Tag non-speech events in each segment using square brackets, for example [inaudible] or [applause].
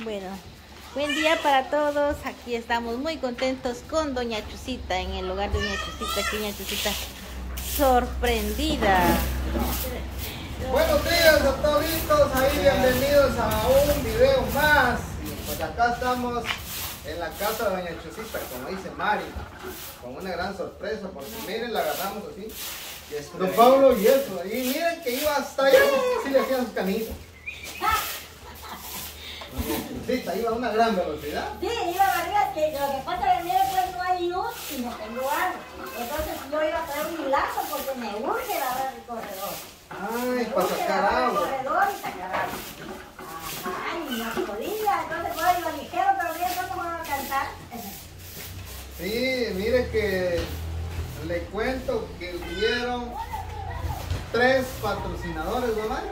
Bueno, buen día para todos. Aquí estamos muy contentos con Doña Chusita en el hogar de Doña Chusita. Aquí Doña Chusita sorprendida. Buenos días a todos, ahí bienvenidos a un video más. Pues acá estamos en la casa de Doña Chusita, como dice Mari, con una gran sorpresa, porque miren, la agarramos así. Don Pablo y eso, y miren que iba hasta allá, sí le hacían sus canitas. Iba a una gran velocidad. Sí, iba arriba, que lo que pasa es que mire, pues no hay luz y no tengo agua. Entonces yo iba a traer un lazo porque me urge lavar el corredor. Ay, para Urge sacar lavar el agua. corredor y sacar agua. Ay, no podía, entonces pues lo ligero, pero bien, ¿cuánto me va a alcanzar? Sí, mire que le cuento que hubieron tres patrocinadores, ¿verdad?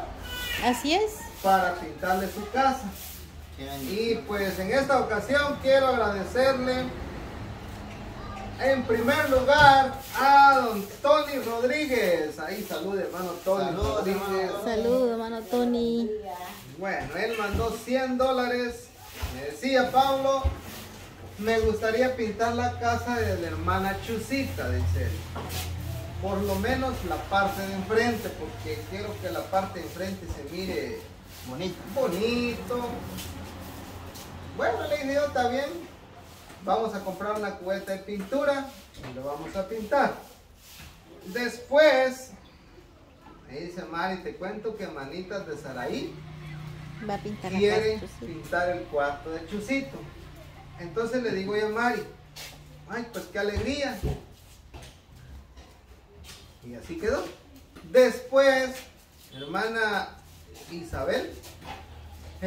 Así es. Para pintarle su casa. Y pues en esta ocasión quiero agradecerle en primer lugar a don Tony Rodríguez. Ahí salude hermano Tony Rodríguez. Saludos, hermano Tony. Bueno, él mandó 100 dólares. Me decía Pablo, me gustaría pintar la casa de la hermana Chusita, dice él. Por lo menos la parte de enfrente, porque quiero que la parte de enfrente se mire bonito. Bonito. Bueno, le dije yo, está bien. Vamos a comprar una cubeta de pintura y lo vamos a pintar. Después, ahí dice Mari, te cuento que Manitas de Saraí Va a pintar quiere pintar el cuarto de Chusito. Entonces le digo yo a Mari, ay, pues qué alegría. Y así quedó. Después, hermana Isabel,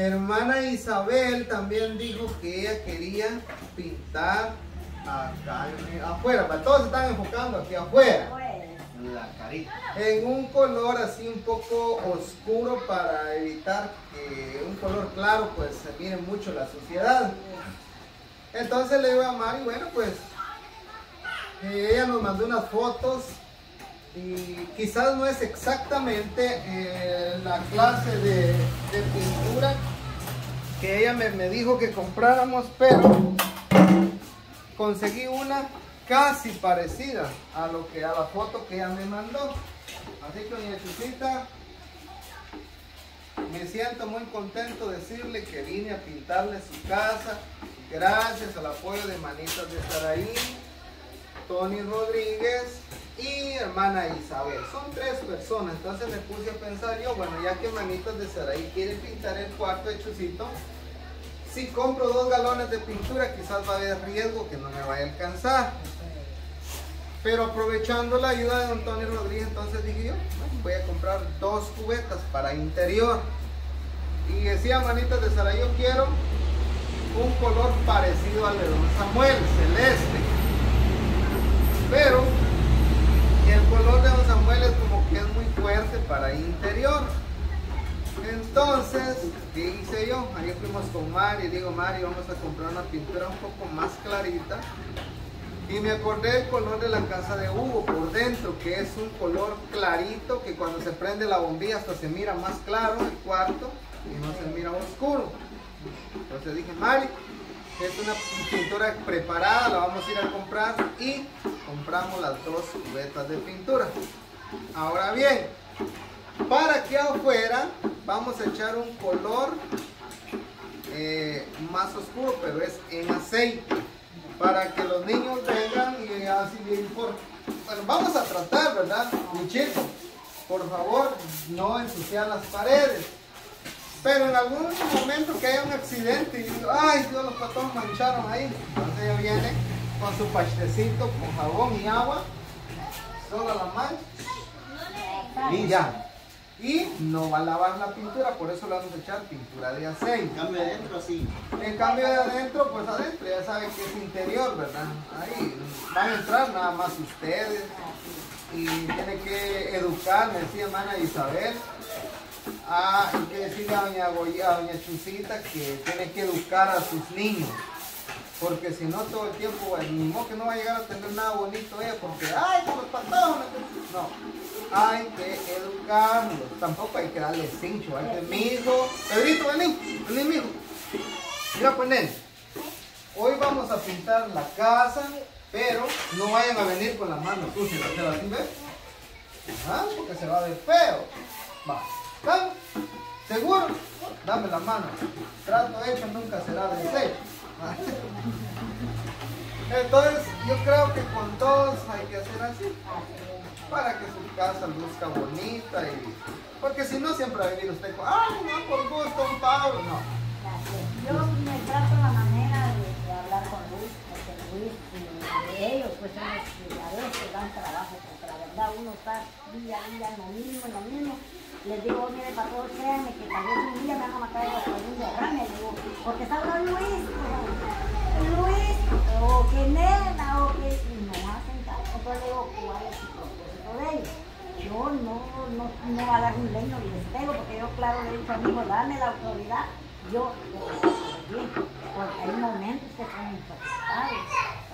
hermana Isabel también dijo que ella quería pintar acá afuera. Todos están enfocando aquí afuera la carita. En un color así un poco oscuro para evitar que un color claro pues se mire mucho la suciedad. Entonces le digo a Mari, bueno pues eh, ella nos mandó unas fotos y quizás no es exactamente eh, la clase de pintura que ella me, me dijo que compráramos, pero conseguí una casi parecida a lo que a la foto que ella me mandó. Así que doña Chusita, me siento muy contento de decirle que vine a pintarle su casa gracias al apoyo de Manitas de Saraí, Tony Rodríguez y hermana Isabel. Son tres personas, entonces me puse a pensar yo, bueno, ya que Manitas de Saraí quiere pintar el cuarto de Chusito, si compro dos galones de pintura, quizás va a haber riesgo que no me vaya a alcanzar. Pero aprovechando la ayuda de Tony Rodríguez, entonces dije yo, voy a comprar dos cubetas para interior. Y decía Manitas de Sara, yo quiero un color parecido al de don Samuel, celeste. Pero como que es muy fuerte para interior. Entonces, ¿qué hice yo? Ahí fuimos con Mari digo, Mari, vamos a comprar una pintura un poco más clarita. Y me acordé del color de la casa de Hugo por dentro, que es un color clarito, que cuando se prende la bombilla hasta se mira más claro el cuarto y no se mira oscuro. Entonces dije, Mari, es una pintura preparada, la vamos a ir a comprar y compramos las dos cubetas de pintura. Ahora bien, para aquí afuera vamos a echar un color eh, más oscuro, pero es en aceite. Para que los niños vengan y así bien por... Bueno, vamos a tratar, ¿verdad? Mi chico, por favor, no ensuciar las paredes. Pero en algún momento que haya un accidente y digo, ay, Dios, los patos mancharon ahí. Entonces ella viene con su pastecito con jabón y agua, sola la mancha y ya. Y no va a lavar la pintura, por eso le vamos a echar pintura de aceite. Cambio adentro así. En cambio de adentro, pues adentro ya saben que es interior, ¿verdad? Ahí van a entrar nada más ustedes y tiene que educar, me decía hermana Isabel. Ah, hay que decirle a doña, Goya, a doña Chusita que tiene que educar a sus niños. Porque si no todo el tiempo, bueno, ni modo que no va a llegar a tener nada bonito ella, porque, ay, con los patojos. No, hay que educarlos. Tampoco hay que darle cincho. Hay que, mi hijo, Pedrito, vení, vení, mi hijo. Mira, pues, nene, hoy vamos a pintar la casa, pero no vayan a venir con las manos sucias, ¿se así, ves? Porque se va a ver feo. Va. ¿Seguro? Dame la mano. Trato hecho nunca será deshecho. [laughs] Entonces, yo creo que con todos hay que hacer así. Para que su casa luzca bonita y... Porque si no, siempre va a usted con, ay, no, por gusto, un Pablo. No. Yo me trato la manera de, hablar con Luis, porque Luis y de ellos, pues son los que dan trabajo, porque la verdad uno está día a día en lo mismo, en lo mismo. Les digo, mire, para todos créanme que tal vez un día me van a matar de algún derrame, le digo, porque está hablando Luis, o que nena, o que y no hacen caso. Entonces le digo, ¿cuál es el propósito de ellos? Yo no, no, va a dar un leño y les pego, porque yo claro le he dicho a mi hijo, dame la autoridad, yo bien, porque hay momentos que son.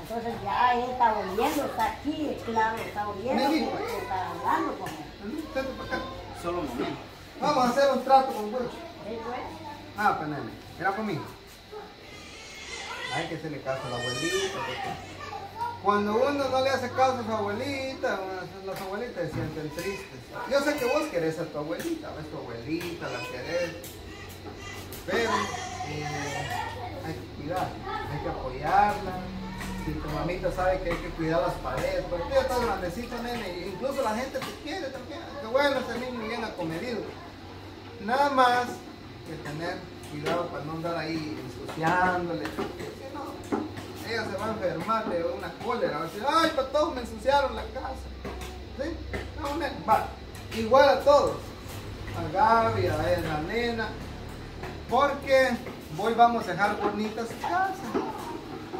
Entonces ya él está oliendo, está aquí, claro, está porque está hablando con él. Solo un momento. Vamos a hacer un trato con. ¿Sí, pues? Ah, pues nene, mira conmigo. Hay que hacerle caso a la abuelita. porque Cuando uno no le hace caso a su abuelita, las abuelitas se sienten tristes. Yo sé que vos querés a tu abuelita, ves tu abuelita, la querés. Pero eh, hay que cuidar, hay que apoyarla. Si tu mamita sabe que hay que cuidar las paredes, porque ya estás grandecito, nene, incluso la gente te quiere también. Que bueno, ese niño bien acomedido. Nada más que tener cuidado para no andar ahí ensuciándole. Se va a enfermar de una cólera. Va a decir, ay, para todos me ensuciaron la casa. ¿Sí? No, va. Igual a todos. A Gaby, a la nena. Porque hoy vamos a dejar bonita su casa.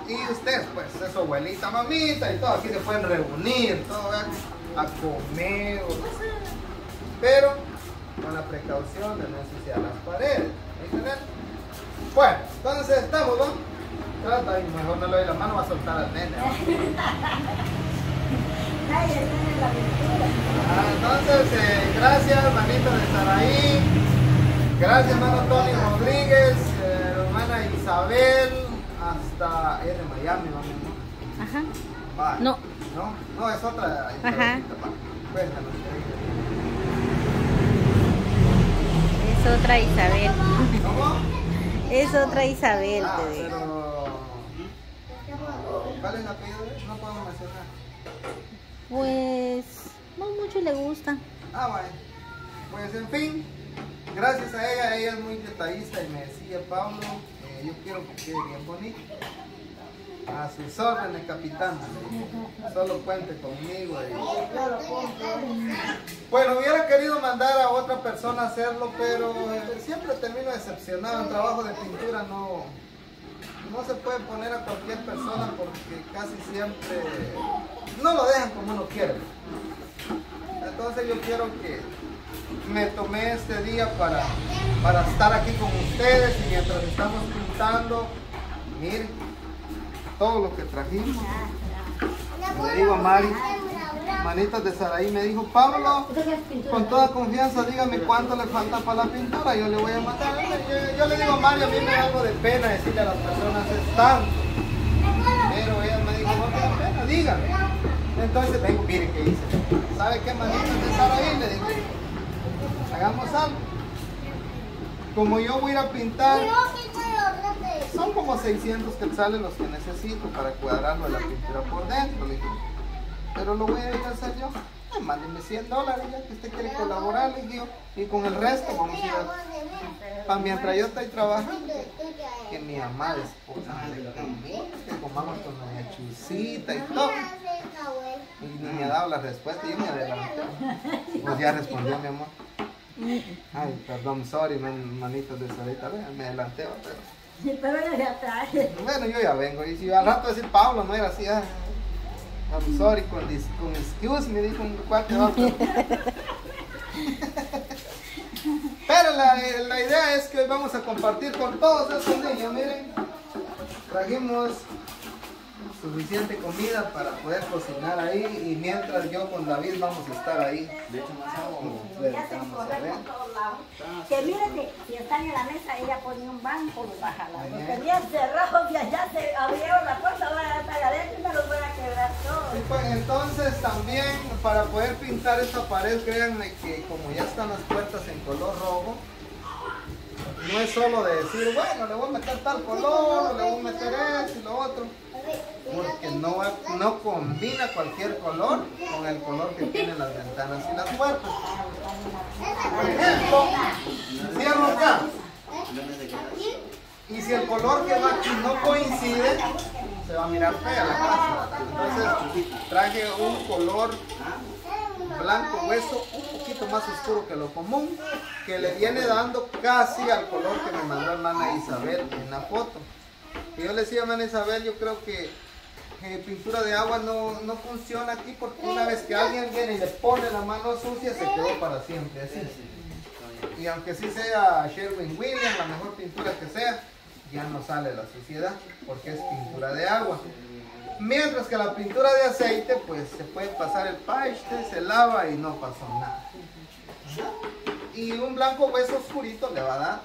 Y ustedes, pues, es su abuelita, mamita y todo. Aquí se pueden reunir, todo, a comer, o no sé. Pero con la precaución de no ensuciar las paredes. ¿me entienden? Bueno, entonces estamos, ¿no? Trata y mejor no le doy la mano, va a soltar al nene. [laughs] Ah, entonces, eh, gracias, manito de Saraí. Gracias, hermano Tony Rodríguez, eh, hermana Isabel, hasta es de Miami, ¿no? Ajá. Va. No. No, no, es otra. Ajá. Cuéntanos. Es otra Isabel. ¿Cómo? Es otra Isabel, Ah, te digo. pero. ¿Cuál es el apellido? de él? No podemos mencionar. Pues no mucho le gusta. Ah, bueno. Pues en fin, gracias a ella, ella es muy detallista y me decía, Pablo, eh, yo quiero que quede bien bonito. A sus órdenes, capitán. Solo cuente conmigo. Bueno, hubiera querido mandar a otra persona a hacerlo, pero eh, siempre termino decepcionado. En trabajo de pintura no, no se puede poner a cualquier persona porque casi siempre no lo dejan como uno quiere. Entonces yo quiero que me tomé este día para, para estar aquí con ustedes y mientras estamos pintando, miren todo lo que trajimos. Le digo a Mari, manitas de Saraí, me dijo, Pablo, con toda confianza, dígame cuánto le falta para la pintura, yo le voy a mandar. Yo, yo le digo a Mari, a mí me da algo de pena decirle a las personas, es tanto. Pero ella me dijo, no te da pena, dígame. Entonces, vengo, mire qué hice. ¿Sabe qué manitas de Saraí? Le digo, hagamos algo. Como yo voy a pintar, son como 600 quetzales los que necesito para cuadrarlo de la pintura por dentro. Le pero lo voy a ir a hacer yo. Eh, mándeme 100 dólares ya que usted quiere colaborar, digo. Y con el resto vamos a ir. Para mientras yo estoy trabajando, que mi amada esposa que comamos con doña Chusita y todo. Y ni me ha dado la respuesta, yo me adelanté. Pues ya respondió mi amor. Ay, perdón, sorry, man- manitos de solita, me adelanté, pero... [laughs] Pero ya traje. Bueno, yo ya vengo. Y si al rato decir Pablo no era así, ah, I'm sorry, con, dis- con excuse me dijo un cuate otro. Pero la, la idea es que hoy vamos a compartir con todos esos niños. Miren, trajimos suficiente comida para poder cocinar ahí y mientras yo con David vamos a estar ahí. ¿Le echo más agua Ya se corre por todos lados. Que miren que si están en la mesa, ella pone un banco, los baja la Ajá. Los tenía cerrados y allá se abrieron la puerta, ahora ya está adentro y me los voy a quebrar Sí, pues, entonces también para poder pintar esta pared, créanme que como ya están las puertas en color rojo, no es solo de decir, bueno, le voy a meter tal color, o le voy a meter eso y lo otro, porque no, no combina cualquier color con el color que tienen las ventanas y las puertas. Por ejemplo, cierro acá, ¿Dónde se queda? y si el color que va aquí no coincide, se va a mirar fea la casa. Entonces traje un color blanco hueso un poquito más oscuro que lo común, que le viene dando casi al color que me mandó hermana Isabel en la foto. Y yo le decía a hermana Isabel, yo creo que eh, pintura de agua no, no funciona aquí porque una vez que alguien viene y le pone la mano sucia se quedó para siempre así. Y aunque sí sea Sherwin Williams, la mejor pintura que sea, ya no sale la suciedad porque es pintura de agua. Mientras que la pintura de aceite, pues se puede pasar el paste, se lava y no pasó nada. Y un blanco hueso oscurito le va a dar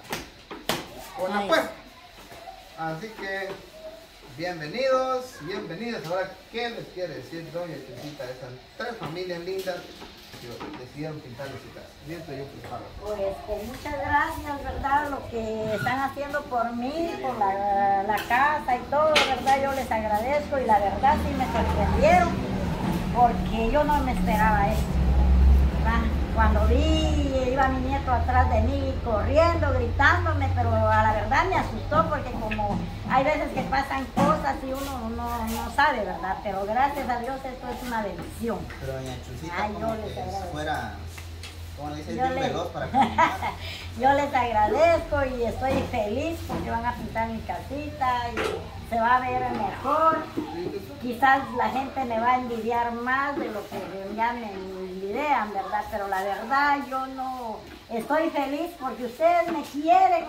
con la puerta. Así que, bienvenidos, bienvenidas. Ahora, ¿qué les quiere decir Doña Chuchita a esas tres familias lindas decidieron pintarle su casa? Yo. Pues que muchas gracias, ¿verdad? Lo que están haciendo por mí, por la, la casa y todo, ¿verdad? Yo les agradezco y la verdad sí me sorprendieron porque yo no me esperaba esto. Cuando vi, iba mi nieto atrás de mí corriendo, gritándome, pero a la verdad me asustó porque como hay veces que pasan cosas y uno no, no sabe, ¿verdad? Pero gracias a Dios esto es una bendición. Pero doña Chusita, Ay, como yo que fuera... [laughs] Yo les agradezco y estoy feliz porque van a pintar mi casita y se va a ver mejor. Quizás la gente me va a envidiar más de lo que ya me envidian, ¿verdad? Pero la verdad yo no estoy feliz porque ustedes me quieren,